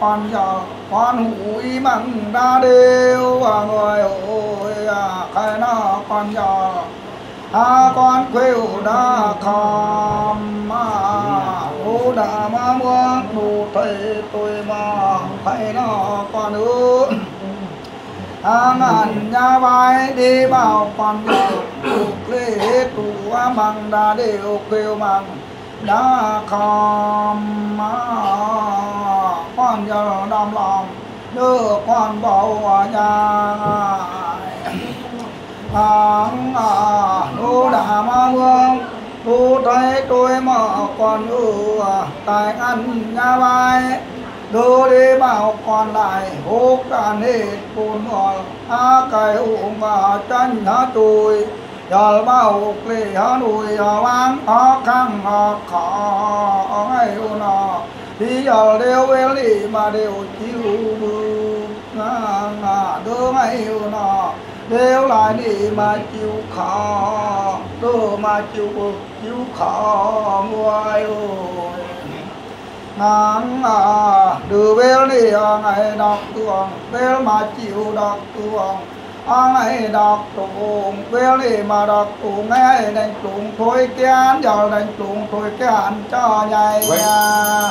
con cho con hủi mặn ra đều à người ôi à khai nó con cho à con quêu đã khom mà ô đã mà muốn đủ thầy tôi mà thấy nó con ư à ngàn nhà vai đi vào con được lê tù mặn ra đều kêu mặn đã khom mà con giờ đam lòng đưa con bầu ở nhà. Tháng à đô đà ma vương, thu thấy tôi mở con ở tại ăn nhà vai đưa đi bảo còn lại hô cả nê buồn ngọt a cái ủng và chân nhà tôi giờ bao lê há nuôi há vang há khăn há khó ngay u nọ thì ở đều em đi mà đều chịu mưa ngà ngà đỡ ngay nọ. Đều lại đi mà chịu khó, đỡ mà chịu bực, chịu khó ngoài ơi ngang à đưa về đi ngày đọc tuồng về mà chịu đọc tuồng ông ấy đọc tụng quê lì mà đọc tụng ấy đánh tụng thôi kiến giờ đánh tụng thôi kiến cho nhảy à.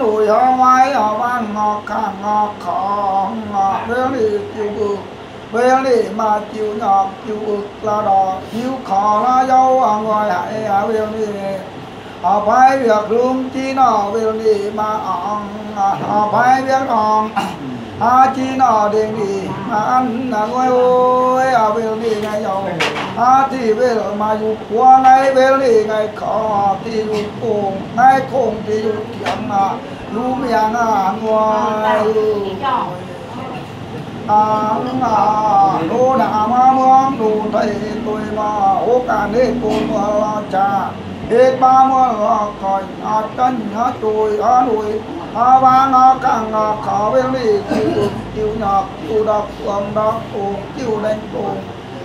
mùi hoa ngoái họ mang ngọt càng ngọt khó ngọt bên đi chiều vượt bên đi mà chiều ngọt chiều vượt là đỏ chiều khó là dâu ở ngoài hãy ở bên đi họ phải việc lương chi nó bên đi mà ọng à, họ phải việc ọng à chi nó đi đi mà ăn là ngồi ôi ở à, bên đi ngay dâu ha về mà dù qua này về đi ngày khó thì dù cùng ngày cùng thì dù kiếm à lu miệng ngoài à à mà mong đồ thầy tôi mà ô cả nếp cùng mà cha hết ba mươi là khỏi à chân à tôi à nuôi à ba nó càng à khó về đi chịu chịu nhọc chịu đọc uống đọc uống chịu đánh uống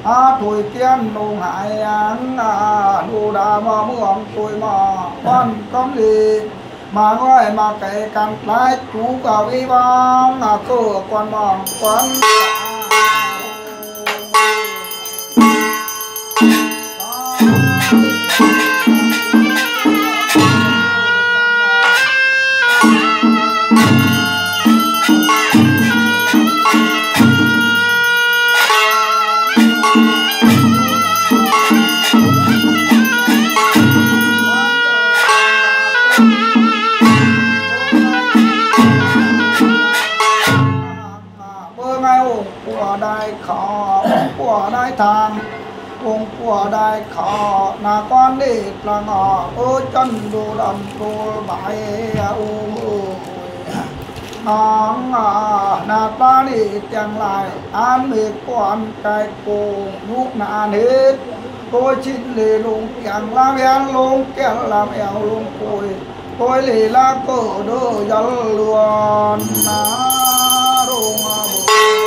a tuổi tiên nông hải an, a đu đà mà muộn tuổi mà quan công lý mà ngồi mà kể cằn lại chú cầu y vong à cửa quan mòn quan Thank you. ขอองค์ปัวได้ทางองค์ปัวได้ขอนาก้อนเด็ดละงอโอ้จันดูดำตัวใบอูน้องนาตาดีจังไรอันมีความใจกูนุกนาเนตโกชินเลลุงเกียงลาเวียนลงแกียงลาเวลงปุยโกยลีลาโกโดยัลลวนนารุงบุ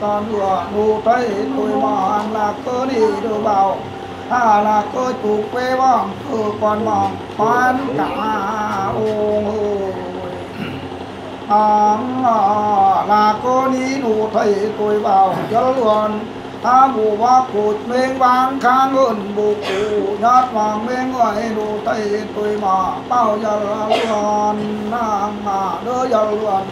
con vừa nụ thấy tôi mà là cơ đi đồ bảo à là cơ chủ quê vọng cơ quan mong quan cả ôi à, là cô đi nụ thấy tôi vào cho luôn ta bù ba cụt mênh vang khang hơn bù cụ nhát vàng mênh ngoài nụ thấy tôi mà bao giờ luôn nàng mà đỡ giờ luôn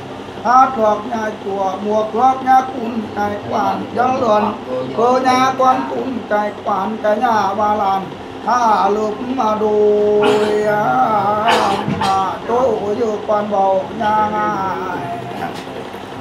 hát thuộc nhà chùa buộc cướp nhà cún tài quản dân luận. Cơ nhà quan cún tài quản cái nhà ba làm tha lục mà đùi à tôi giờ quan bầu nhà ngài.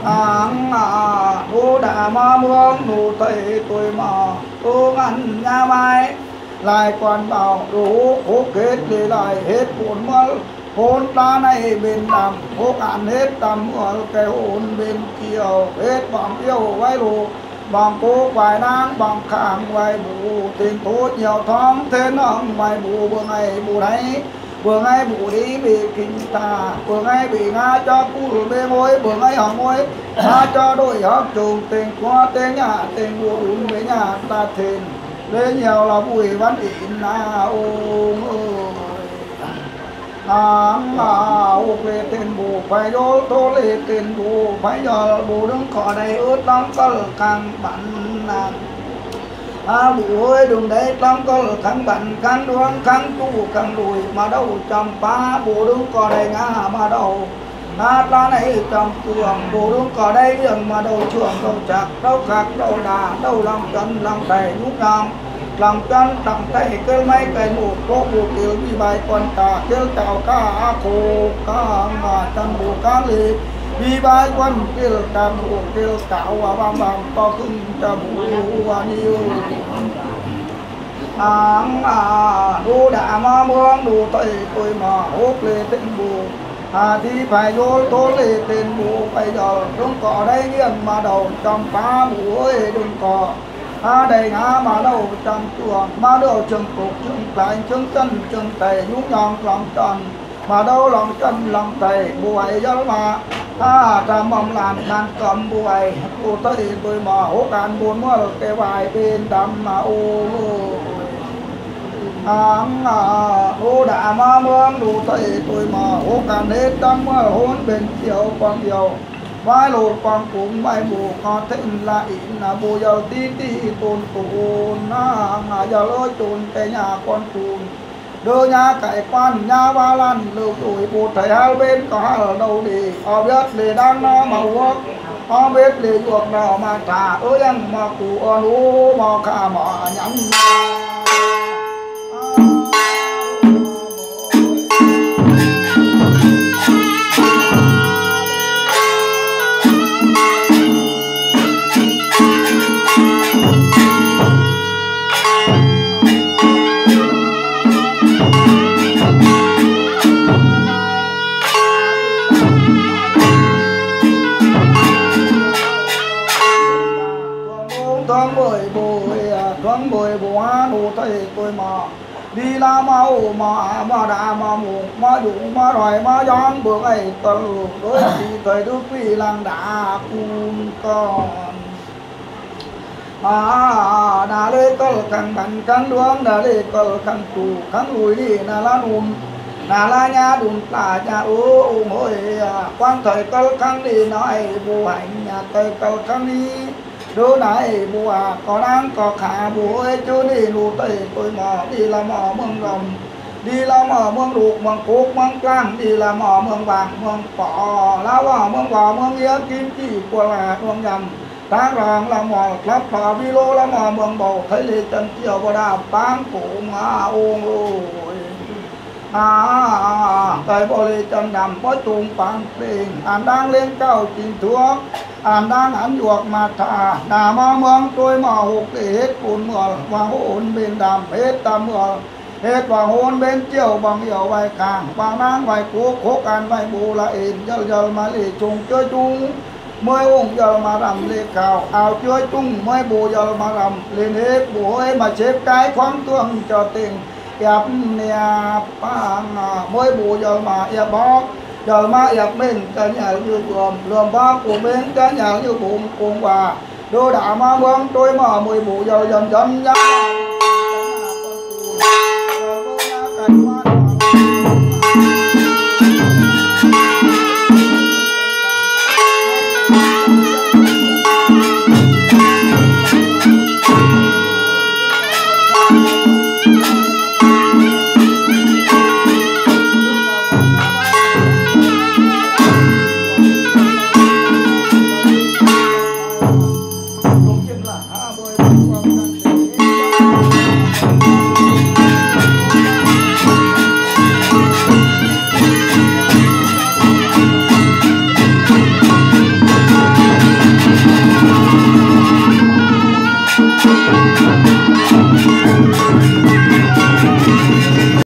Ang à đô đà ma mương, nụ thầy tôi mà tô ngăn nhà mai. Lại quan bảo đủ cố kết để lại hết buồn mất hôn ta này bên đầm hô cạn hết, tầm ở cái hôn bên kia, hết bằng yêu vai lù. Bằng cố vài nang bằng khảng vài bù tiền tốt nhiều thoáng, thế nong vài bù. Bữa ngày bù đấy bữa ngày bù đi bị kinh tà bữa ngày bị nga cho cú bê môi bữa ngày hỏng môi nga cho đôi học trùng tình qua tên nhà, tình buồn đúng với nhà, ta thìn lên nhiều là bùi văn ịn na ang au về tiền bù phải vô tô lệ tiền bù phải giờ bù đứng khỏi đây ướt đóng có càng bắn nàng. À bù ơi đường đấy đóng có khăn bắn khăn đuông khăn tu khăn đùi mà đâu trong phá bù đứng khỏi đây ngã mà đâu ngã ta này trong chuồng bù đứng khỏi đây đường mà đầu, chuồng đầu chặt đầu khạc, đầu đà, đầu lòng chân, lòng đầy lúc nào lòng chân đặng tay cơ mấy cây mù có bù tiểu như bài con cả kêu chào ca khổ ca mà tâm bù cá lì vì bài quân kêu tam bù kêu chào và bằng bằng to cưng cho bù và nhiều ang à đô đã mà mương đu tay tôi mà hốt lê tên bù à thì phải vô tố lê tên bù bây giờ đừng có đây nghiêng mà đầu trong phá bù ơi đừng có a đầy ngã mà đâu trầm tuồng mà đâu chân cục chân tài chân chân chân tề nhúng nhọn lòng tròn mà đâu lòng chân lòng tề buổi gió mà a ta mong làn đàn cầm buổi cô tới tôi mà hố càn buồn mưa cái vài bên đầm mà ô ang ô đã mơ mương đủ tây tôi mà hố càn hết đâm hôn bên chiều, quang diều vai lột quang cũng vai bù có thịnh, là in là bù giờ tí tí tôn tôn na ngà giờ lôi tôn cái nhà con tôn đưa nhà cải quan, nhà ba lan lưu tuổi bù thầy hai bên có hai ở đâu đi họ biết để đang nó màu quốc họ biết để chuộc nào mà trả ơi em mà cụ ơn u mà cả mà nhắm thoáng bồi bùa đủ thầy tôi mà đi la mau mà mà đà mà mù mà dụ mà đòi mà giòn bữa ngày tuần đối thì thời đức quý làng đã cùng con. À đã lê col căng bằng căng đuông đã lê col căng tù căng lùi đi là la nùm là la nha đùn tà nhà ô ô ngồi quan thời col căng đi nói bù hành nhà thời col căng đi ดูไหนบัวก็นั่งก็ขาบุ้ยจูนี่ลูเตยตุยหมอดีละหมอเมืองลมดีละหมอเมืองลูกเมืองกุกเมืองกล้างดีละหมอเมืองบางเมืองปอล้วว่าเมืองบ่อเมืองเยี้ยกินจี้กัวลาดวงยำทางรางละหมอครับพอวิโลละหมอเมืองโบเคยเลยจันเกี่ยวบ่ดาปางปูงาองลู đứa này bùa có đang có khả bùa ơi chú đi lù tây tôi mò đi là mò mương rồng đi là mò mương đục mương cốt mương clang đi là mò mương vàng mương cỏ lá mò mương vò mương nghĩa kim chỉ của là mương nhầm ta ràng là mò lắp phà bi lô là mò mương bầu thấy lì chân chiều và đà bán cụ ngà ôn ôi à cái bồ lì chân đầm có trùng bằng tiền anh đang lên cao chín thuốc anh đang ăn ruột mà thả đà mà mương tôi mà hụt để hết cuốn mưa và hôn bên đàm hết tầm mưa hết và hôn bên chiều bằng hiểu vài càng bằng đang vài cuốc khúc ăn vài bù là in giờ giờ mà lì trùng chơi chung mới uống giờ mà rầm lì cào áo chơi chung mới bù giờ mà rầm lên hết bù ơi mà xếp cái khoáng tương cho tiền yap nè bằng mới bù giờ mà yap bó giờ mà yap bên cả nhà như gồm lườm ba của bên cả nhà như bụng cùng và đô đã ma vương tôi mở mười bộ giờ dần dần ra